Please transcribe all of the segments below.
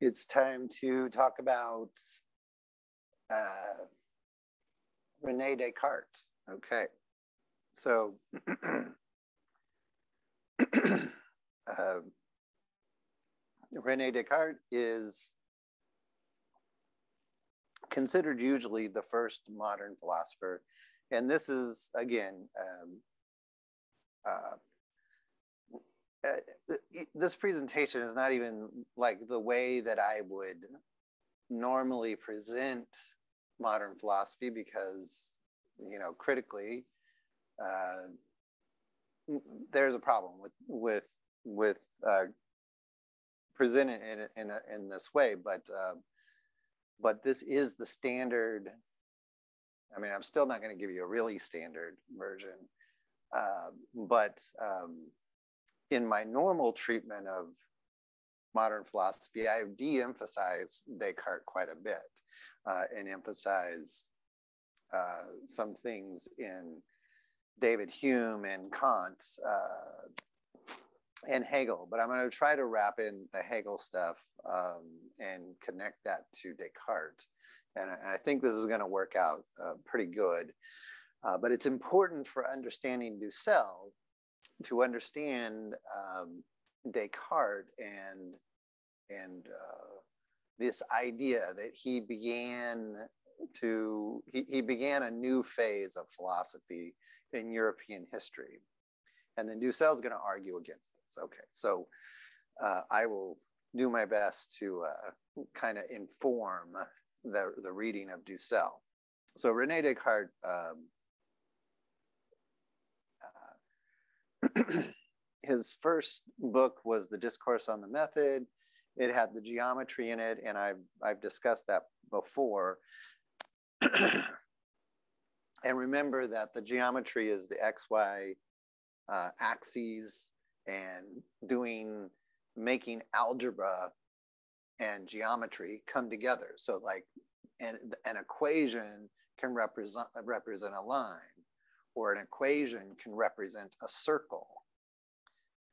it's time to talk about uh, Rene Descartes. Okay, so uh, Rene Descartes is considered usually the first modern philosopher. And this is, again, um, uh, uh, this presentation is not even like the way that I would normally present modern philosophy because, you know, critically, uh, there's a problem with with with uh, presenting it in, in, a, in this way, but uh, but this is the standard. I mean, I'm still not going to give you a really standard version, uh, but um, in my normal treatment of modern philosophy, I de-emphasize Descartes quite a bit uh, and emphasize uh, some things in David Hume and Kant uh, and Hegel, but I'm going to try to wrap in the Hegel stuff um, and connect that to Descartes. And, and I think this is going to work out uh, pretty good. Uh, but it's important for understanding Dussel to understand um, Descartes and and uh, this idea that he began to he, he began a new phase of philosophy in European history. And then Dussel is going to argue against this. Okay, so uh, I will do my best to uh, kind of inform the, the reading of Dussel. So Rene Descartes, um, uh, his first book was The Discourse on the Method. It had the geometry in it, and I've, I've discussed that before. and remember that the geometry is the XY uh, axes and doing making algebra and geometry come together. So like an, an equation can represent represent a line or an equation can represent a circle.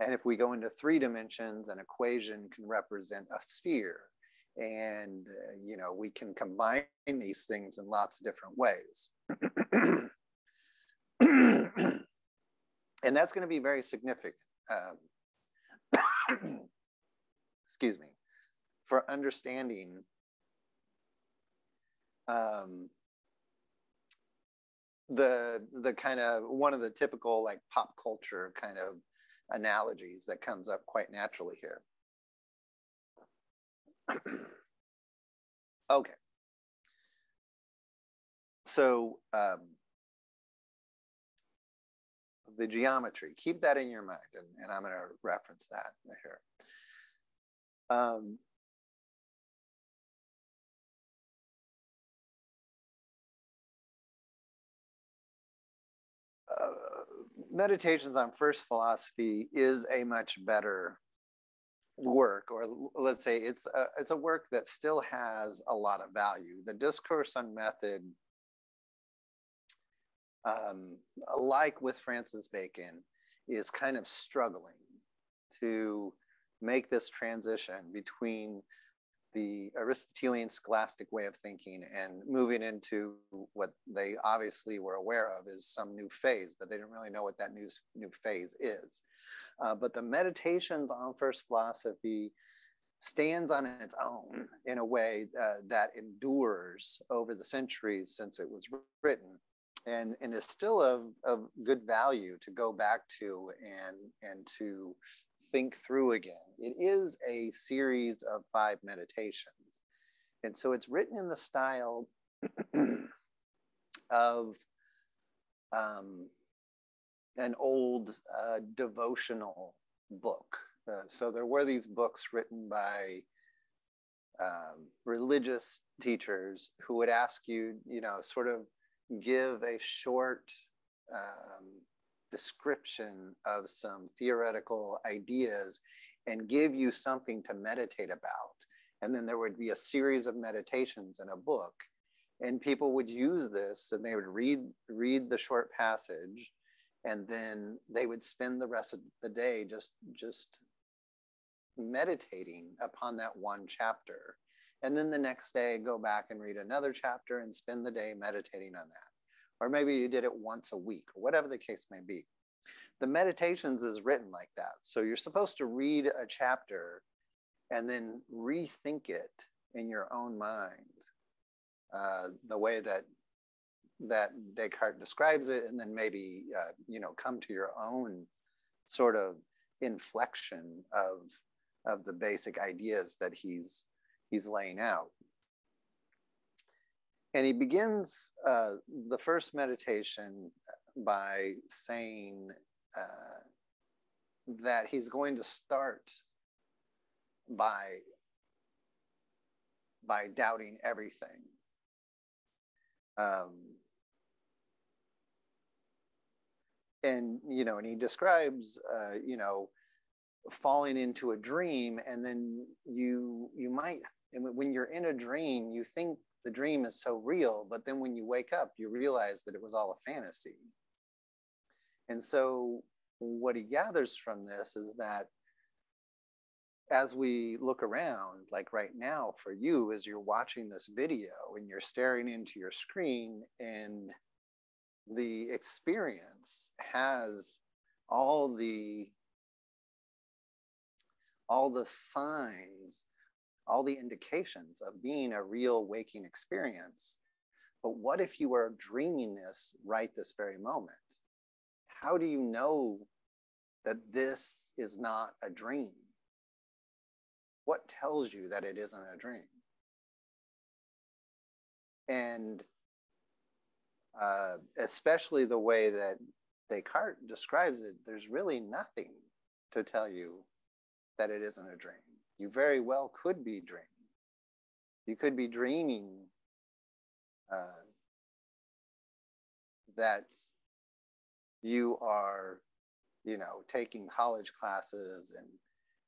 And if we go into three dimensions, an equation can represent a sphere. And, uh, you know, we can combine these things in lots of different ways. and that's going to be very significant. Um, excuse me, for understanding um, the the kind of one of the typical like pop culture kind of analogies that comes up quite naturally here. okay. So um, the geometry. Keep that in your mind, and, and I'm going to reference that here. Um, meditations on first philosophy is a much better work or let's say it's a, it's a work that still has a lot of value. The discourse on method um, like with Francis Bacon, is kind of struggling to make this transition between the Aristotelian scholastic way of thinking and moving into what they obviously were aware of is some new phase, but they didn't really know what that new, new phase is. Uh, but the meditations on first philosophy stands on its own in a way uh, that endures over the centuries since it was written and and is still of, of good value to go back to and and to think through again. It is a series of five meditations. And so it's written in the style of um, an old uh, devotional book. Uh, so there were these books written by um, religious teachers who would ask you, you know, sort of give a short um, description of some theoretical ideas and give you something to meditate about. And then there would be a series of meditations in a book. And people would use this and they would read, read the short passage and then they would spend the rest of the day just, just meditating upon that one chapter. And then the next day, go back and read another chapter and spend the day meditating on that. Or maybe you did it once a week, or whatever the case may be. The meditations is written like that. So you're supposed to read a chapter and then rethink it in your own mind, uh, the way that that Descartes describes it, and then maybe uh, you know come to your own sort of inflection of of the basic ideas that he's he's laying out. And he begins uh, the first meditation by saying uh, that he's going to start by by doubting everything. Um, and you know, and he describes, uh, you know, falling into a dream, and then you you might, when you're in a dream, you think the dream is so real, but then when you wake up, you realize that it was all a fantasy. And so, what he gathers from this is that as we look around, like right now for you, as you're watching this video and you're staring into your screen, and the experience has all the all the signs all the indications of being a real waking experience but what if you are dreaming this right this very moment how do you know that this is not a dream what tells you that it isn't a dream? And uh, especially the way that Descartes describes it, there's really nothing to tell you that it isn't a dream. You very well could be dreaming. You could be dreaming uh, that you are, you know, taking college classes and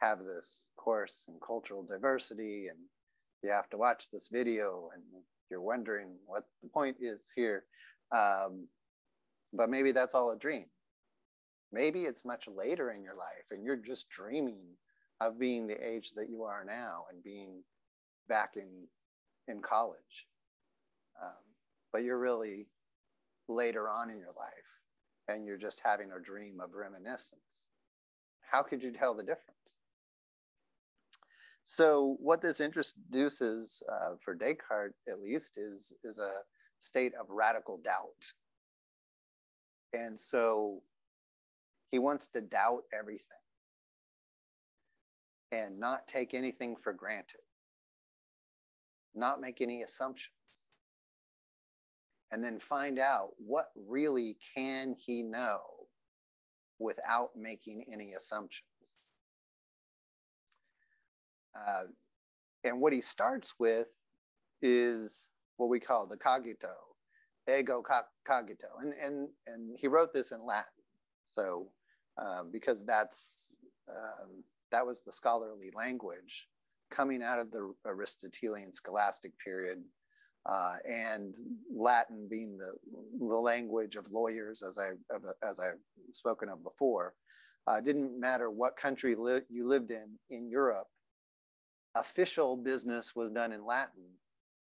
have this course in cultural diversity and you have to watch this video and you're wondering what the point is here. Um, but maybe that's all a dream. Maybe it's much later in your life and you're just dreaming of being the age that you are now and being back in, in college. Um, but you're really later on in your life and you're just having a dream of reminiscence. How could you tell the difference? So what this introduces uh, for Descartes, at least, is, is a state of radical doubt. And so he wants to doubt everything and not take anything for granted, not make any assumptions, and then find out what really can he know without making any assumptions. Uh, and what he starts with is what we call the cogito, ego cogito. And, and, and he wrote this in Latin. So, uh, because that's, um, that was the scholarly language coming out of the Aristotelian scholastic period uh, and Latin being the, the language of lawyers, as I as I've spoken of before, uh, didn't matter what country li- you lived in in Europe official business was done in Latin,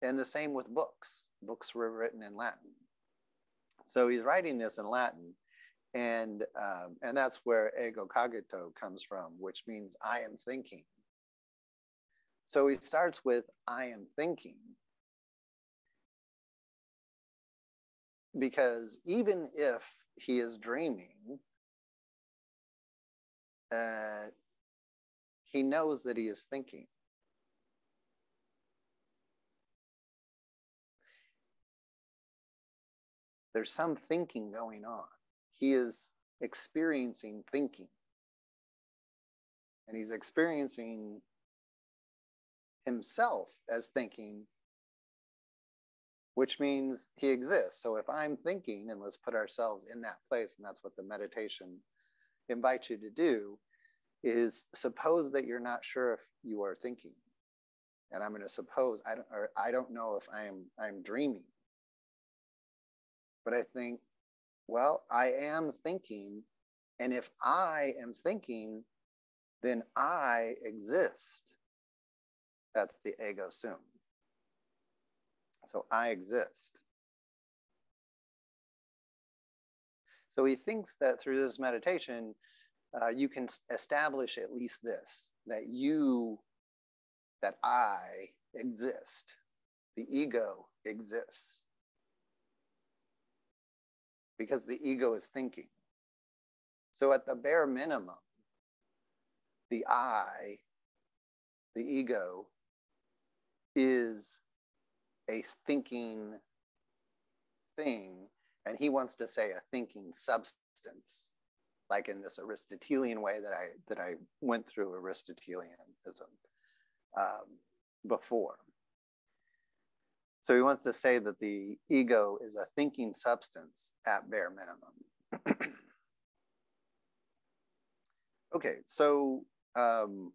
and the same with books. Books were written in Latin. So he's writing this in Latin, and um, and that's where ego cogito comes from, which means I am thinking. So he starts with I am thinking. Because even if he is dreaming, uh, he knows that he is thinking. There's some thinking going on. He is experiencing thinking. And he's experiencing himself as thinking, which means he exists. So if I'm thinking, and let's put ourselves in that place, and that's what the meditation invites you to do, is suppose that you're not sure if you are thinking. And I'm going to suppose I don't, or I don't know if I am I'm dreaming. But I think, well, I am thinking. And if I am thinking, then I exist. That's the ego sum. So I exist. So he thinks that through this meditation, uh, you can establish at least this that you, that I exist, the ego exists. Because the ego is thinking. So, at the bare minimum, the I, the ego, is a thinking thing and he wants to say a thinking substance like in this aristotelian way that i that i went through aristotelianism um, before so he wants to say that the ego is a thinking substance at bare minimum. Okay so um,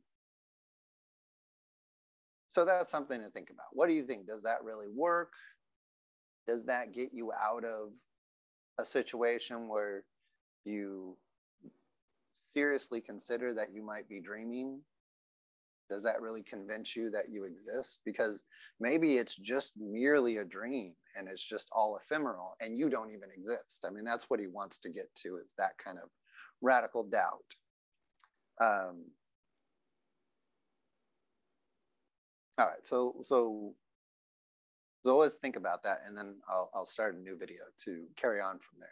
so that's something to think about. What do you think? Does that really work? Does that get you out of a situation where you seriously consider that you might be dreaming? Does that really convince you that you exist? Because maybe it's just merely a dream and it's just all ephemeral and you don't even exist. I mean, that's what he wants to get to is that kind of radical doubt. Um, all right, so so so let's think about that and then I'll, I'll start a new video to carry on from there.